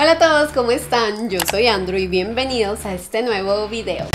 Hola a todos, ¿cómo están? Yo soy Andrew y bienvenidos a este nuevo video.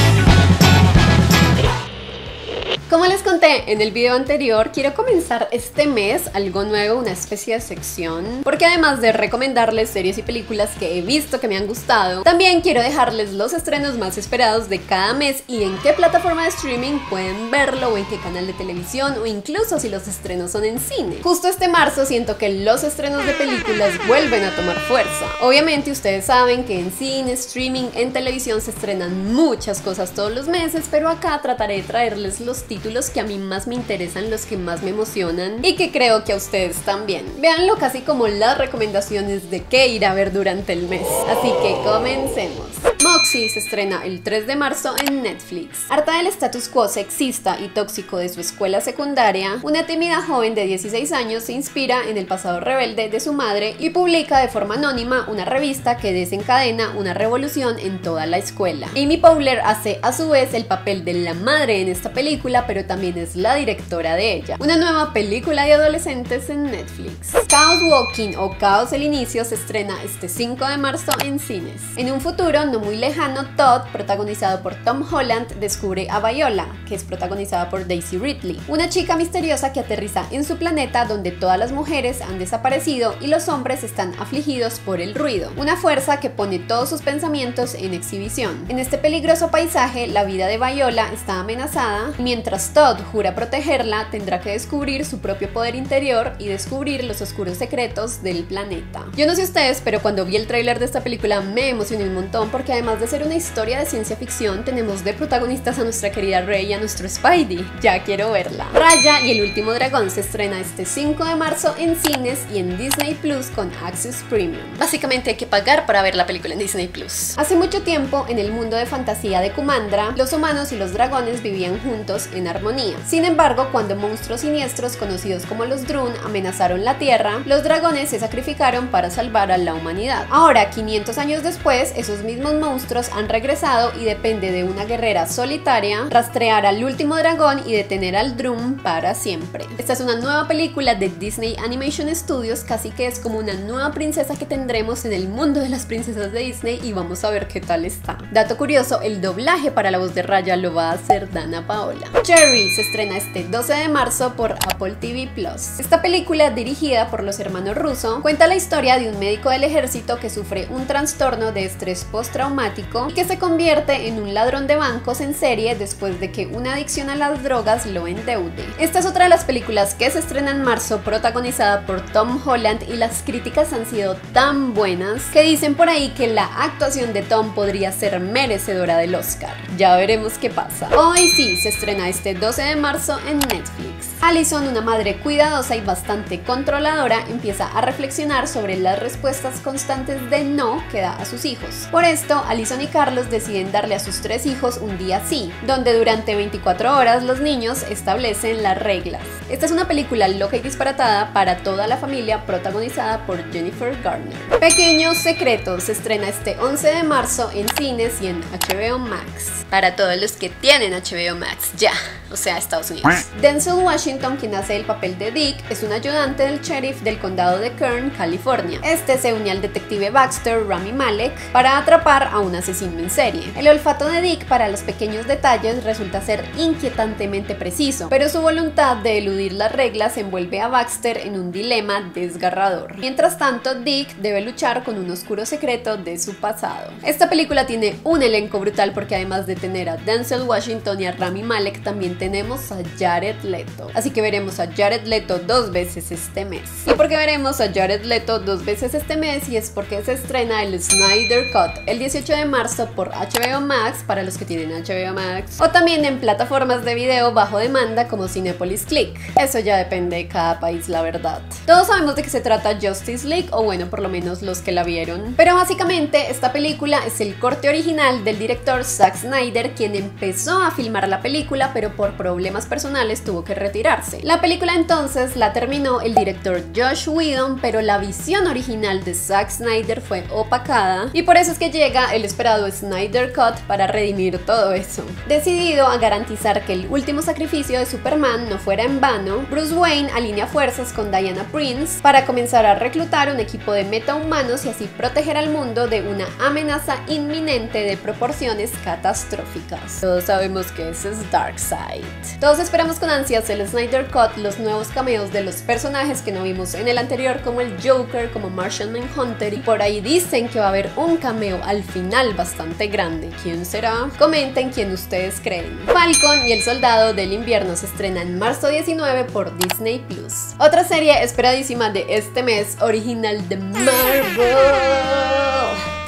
Como les conté en el video anterior, quiero comenzar este mes algo nuevo, una especie de sección, porque además de recomendarles series y películas que he visto que me han gustado, también quiero dejarles los estrenos más esperados de cada mes y en qué plataforma de streaming pueden verlo o en qué canal de televisión o incluso si los estrenos son en cine. Justo este marzo siento que los estrenos de películas vuelven a tomar fuerza. Obviamente ustedes saben que en cine, streaming, en televisión se estrenan muchas cosas todos los meses, pero acá trataré de traerles los títulos los que a mí más me interesan, los que más me emocionan y que creo que a ustedes también. Véanlo casi como las recomendaciones de qué ir a ver durante el mes. Así que comencemos. Moxie se estrena el 3 de marzo en Netflix. Harta del status quo sexista y tóxico de su escuela secundaria, una tímida joven de 16 años se inspira en el pasado rebelde de su madre y publica de forma anónima una revista que desencadena una revolución en toda la escuela. Amy Powler hace a su vez el papel de la madre en esta película, pero también es la directora de ella. Una nueva película de adolescentes en Netflix. Chaos Walking o Chaos el Inicio se estrena este 5 de marzo en cines. En un futuro no muy lejano, Todd, protagonizado por Tom Holland, descubre a Viola, que es protagonizada por Daisy Ridley, una chica misteriosa que aterriza en su planeta donde todas las mujeres han desaparecido y los hombres están afligidos por el ruido, una fuerza que pone todos sus pensamientos en exhibición. En este peligroso paisaje, la vida de Viola está amenazada, mientras Todd jura protegerla, tendrá que descubrir su propio poder interior y descubrir los oscuros secretos del planeta. Yo no sé ustedes, pero cuando vi el tráiler de esta película me emocioné un montón porque además de ser una historia de ciencia ficción, tenemos de protagonistas a nuestra querida Rey y a nuestro Spidey. Ya quiero verla. Raya y el último dragón se estrena este 5 de marzo en cines y en Disney Plus con Access Premium. Básicamente hay que pagar para ver la película en Disney Plus. Hace mucho tiempo, en el mundo de fantasía de Kumandra, los humanos y los dragones vivían juntos en armonía. Sin embargo, cuando monstruos siniestros conocidos como los Drun amenazaron la Tierra, los dragones se sacrificaron para salvar a la humanidad. Ahora, 500 años después, esos mismos monstruos han regresado y depende de una guerrera solitaria rastrear al último dragón y detener al Drum para siempre. Esta es una nueva película de Disney Animation Studios, casi que es como una nueva princesa que tendremos en el mundo de las princesas de Disney y vamos a ver qué tal está. Dato curioso, el doblaje para la voz de Raya lo va a hacer Dana Paola. Cherry se estrena este 12 de marzo por Apple TV Plus. Esta película, dirigida por los hermanos Russo, cuenta la historia de un médico del ejército que sufre un trastorno de estrés postraumático y que se convierte en un ladrón de bancos en serie después de que una adicción a las drogas lo endeude. Esta es otra de las películas que se estrena en marzo protagonizada por Tom Holland y las críticas han sido tan buenas que dicen por ahí que la actuación de Tom podría ser merecedora del Oscar. Ya veremos qué pasa. Hoy sí, se estrena este 12 de marzo en Netflix. Allison, una madre cuidadosa y bastante controladora, empieza a reflexionar sobre las respuestas constantes de no que da a sus hijos. Por esto, Alison y Carlos deciden darle a sus tres hijos un día sí, donde durante 24 horas los niños establecen las reglas. Esta es una película loca y disparatada para toda la familia protagonizada por Jennifer Garner. Pequeños Secretos se estrena este 11 de marzo en cines y en HBO Max. Para todos los que tienen HBO Max, ya, o sea, Estados Unidos. Denzel Washington, quien hace el papel de Dick, es un ayudante del sheriff del condado de Kern, California. Este se une al detective Baxter, Rami Malek, para atrapar a un asesino en serie. El olfato de Dick para los pequeños detalles resulta ser inquietantemente preciso, pero su voluntad de eludir las reglas envuelve a Baxter en un dilema desgarrador. Mientras tanto, Dick debe luchar con un oscuro secreto de su pasado. Esta película tiene un elenco brutal porque además de tener a Denzel Washington y a Rami Malek, también tenemos a Jared Leto. Así que veremos a Jared Leto dos veces este mes. ¿Y por qué veremos a Jared Leto dos veces este mes? Y es porque se estrena el Snyder Cut el 18 de marzo por HBO Max para los que tienen HBO Max o también en plataformas de video bajo demanda como Cinepolis Click. Eso ya depende de cada país, la verdad. Todos sabemos de qué se trata Justice League o bueno, por lo menos los que la vieron. Pero básicamente esta película es el corte original del director Zack Snyder quien empezó a filmar la película pero por problemas personales tuvo que retirar La película entonces la terminó el director Josh Whedon, pero la visión original de Zack Snyder fue opacada y por eso es que llega el esperado Snyder Cut para redimir todo eso. Decidido a garantizar que el último sacrificio de Superman no fuera en vano, Bruce Wayne alinea fuerzas con Diana Prince para comenzar a reclutar un equipo de metahumanos y así proteger al mundo de una amenaza inminente de proporciones catastróficas. Todos sabemos que ese es Darkseid. Todos esperamos con ansias el Snyder Cut, los nuevos cameos de los personajes que no vimos en el anterior como el Joker, como Martian Manhunter y por ahí dicen que va a haber un cameo al final bastante grande. ¿Quién será? Comenten quién ustedes creen. Falcon y el Soldado del Invierno se estrena en marzo 19 por Disney Plus. Otra serie esperadísima de este mes, original de Marvel.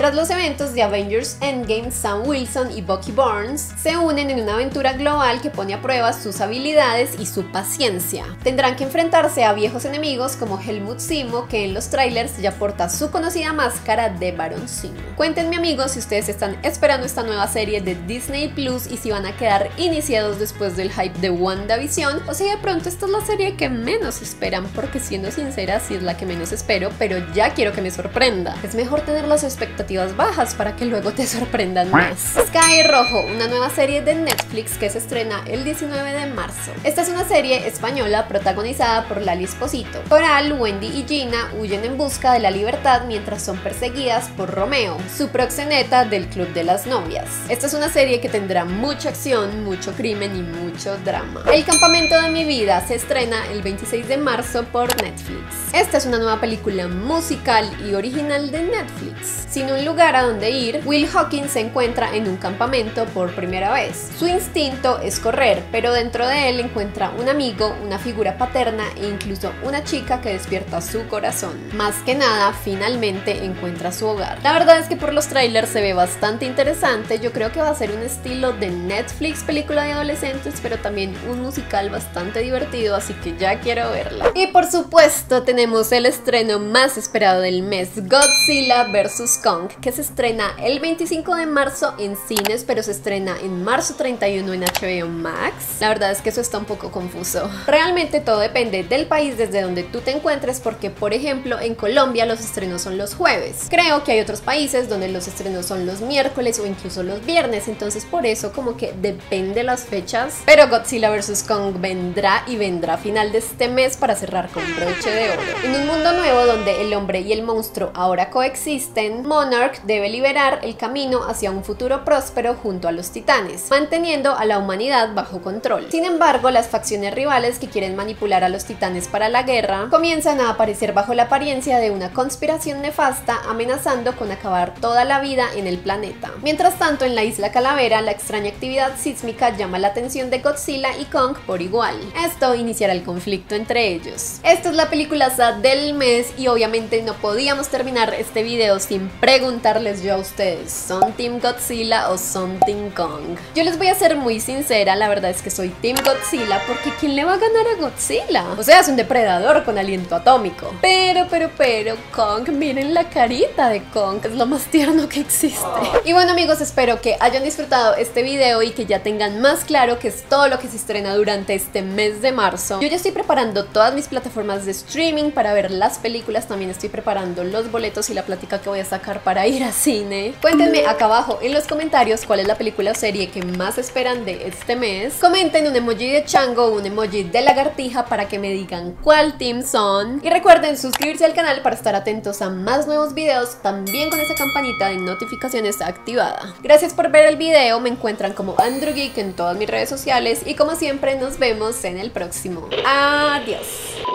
Tras los eventos de Avengers Endgame, Sam Wilson y Bucky Barnes se unen en una aventura global que pone a prueba sus habilidades y su paciencia. Tendrán que enfrentarse a viejos enemigos como Helmut Simo, que en los trailers ya porta su conocida máscara de Baron Simo. Cuéntenme amigos si ustedes están esperando esta nueva serie de Disney Plus y si van a quedar iniciados después del hype de WandaVision o si de pronto esta es la serie que menos esperan porque siendo sincera sí es la que menos espero, pero ya quiero que me sorprenda. Es mejor tener las expectativas bajas para que luego te sorprendan más. Sky Rojo, una nueva serie de Netflix que se estrena el 19 de marzo. Esta es una serie española protagonizada por Lali Esposito. Coral, Wendy y Gina huyen en busca de la libertad mientras son perseguidas por Romeo, su proxeneta del Club de las Novias. Esta es una serie que tendrá mucha acción, mucho crimen y mucho drama. El campamento de mi vida se estrena el 26 de marzo por Netflix. Esta es una nueva película musical y original de Netflix. Sin un lugar a donde ir, Will Hawkins se encuentra en un campamento por primera vez. Su instinto es correr, pero dentro de él encuentra un amigo, una figura paterna e incluso una chica que despierta su corazón. Más que nada, finalmente encuentra su hogar. La verdad es que por los trailers se ve bastante interesante, yo creo que va a ser un estilo de Netflix película de adolescentes, pero también un musical bastante divertido, así que ya quiero verla. Y por supuesto tenemos el estreno más esperado del mes, Godzilla vs. Kong que se estrena el 25 de marzo en cines, pero se estrena en marzo 31 en HBO Max. La verdad es que eso está un poco confuso. Realmente todo depende del país desde donde tú te encuentres, porque por ejemplo en Colombia los estrenos son los jueves. Creo que hay otros países donde los estrenos son los miércoles o incluso los viernes, entonces por eso como que depende las fechas. Pero Godzilla vs. Kong vendrá y vendrá a final de este mes para cerrar con broche de oro. En un mundo nuevo donde el hombre y el monstruo ahora coexisten, Monarch debe liberar el camino hacia un futuro próspero junto a los titanes, manteniendo a la humanidad bajo control. Sin embargo, las facciones rivales que quieren manipular a los titanes para la guerra comienzan a aparecer bajo la apariencia de una conspiración nefasta amenazando con acabar toda la vida en el planeta. Mientras tanto, en la isla Calavera, la extraña actividad sísmica llama la atención de Godzilla y Kong por igual. Esto iniciará el conflicto entre ellos. Esta es la película del mes y obviamente no podíamos terminar este video sin preguntar preguntarles yo a ustedes, ¿son Team Godzilla o son Team Kong? Yo les voy a ser muy sincera, la verdad es que soy Team Godzilla porque ¿quién le va a ganar a Godzilla? O sea, es un depredador con aliento atómico. Pero, pero, pero, Kong, miren la carita de Kong, es lo más tierno que existe. Y bueno amigos, espero que hayan disfrutado este video y que ya tengan más claro qué es todo lo que se estrena durante este mes de marzo. Yo ya estoy preparando todas mis plataformas de streaming para ver las películas, también estoy preparando los boletos y la plática que voy a sacar para ir a cine. Cuéntenme acá abajo en los comentarios cuál es la película o serie que más esperan de este mes. Comenten un emoji de chango o un emoji de lagartija para que me digan cuál team son. Y recuerden suscribirse al canal para estar atentos a más nuevos videos, también con esa campanita de notificaciones activada. Gracias por ver el video, me encuentran como Andrew Geek en todas mis redes sociales y como siempre nos vemos en el próximo. Adiós.